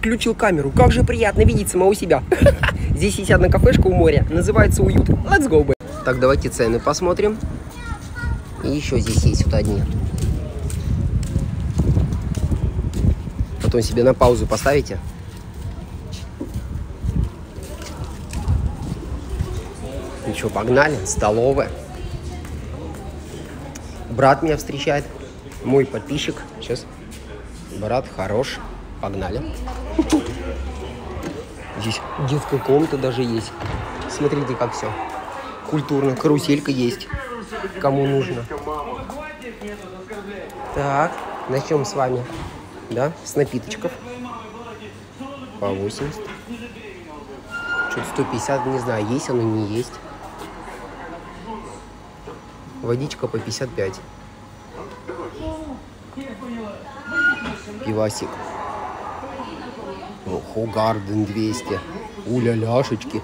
Включил камеру. Как же приятно видеть самого себя. Здесь есть одна кафешка у моря. Называется «Уют». Let's go, baby. Так, давайте цены посмотрим. И еще здесь есть вот одни. Потом себе на паузу поставите. Ну что, погнали? Столовая. Брат меня встречает. Мой подписчик. Сейчас. Брат хорош. Погнали. Здесь детская комната даже есть. Смотрите, как все. Культурно. Каруселька есть. Кому нужно. Так, начнем с вами. Да, с напиточков. По 80. Что-то 150, не знаю, есть оно, не есть. Водичка по 55. Пивасик. Хогарден 200. Уля-ляшечки.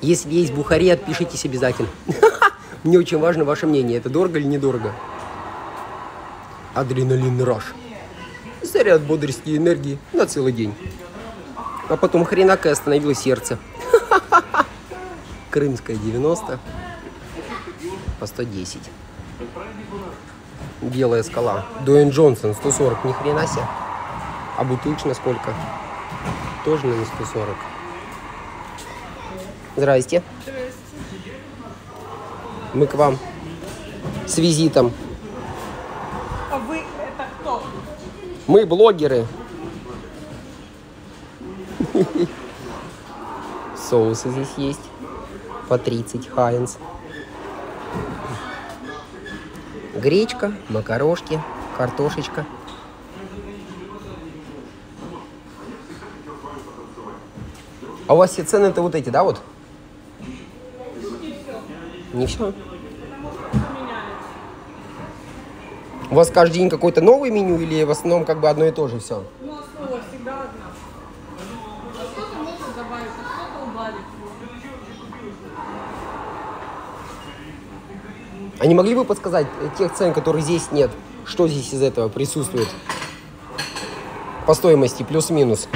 Если есть бухари, отпишитесь обязательно. Мне очень важно ваше мнение. Это дорого или недорого? Адреналин раш. Заряд бодрости и энергии на целый день. А потом хренакой остановило сердце. Крымская 90 по 110. Белая скала. Дуэйн Джонсон 140, ни хрена себе. А бутылочная сколько? Тоже, наверное, 140. Здрасте. Мы к вам с визитом. А вы это кто? Мы блогеры. Соусы здесь есть. По 30 Хайнс. Гречка, макарошки, картошечка. А у вас все цены это вот эти, да, вот? Не все. У вас каждый день какое-то новое меню или в основном как бы одно и то же все? Ну, основа всегда одна. А что-то добавить, а что-то убавить. А не могли бы подсказать э, тех цен, которые здесь нет? Что здесь из этого присутствует? По стоимости, плюс-минус.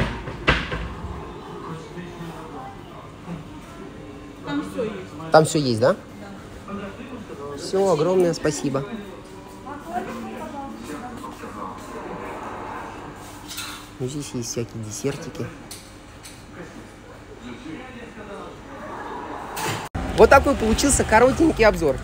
Есть. Там все есть, да? Все, огромное спасибо. Ну, здесь есть всякие десертики. Вот такой получился коротенький обзор.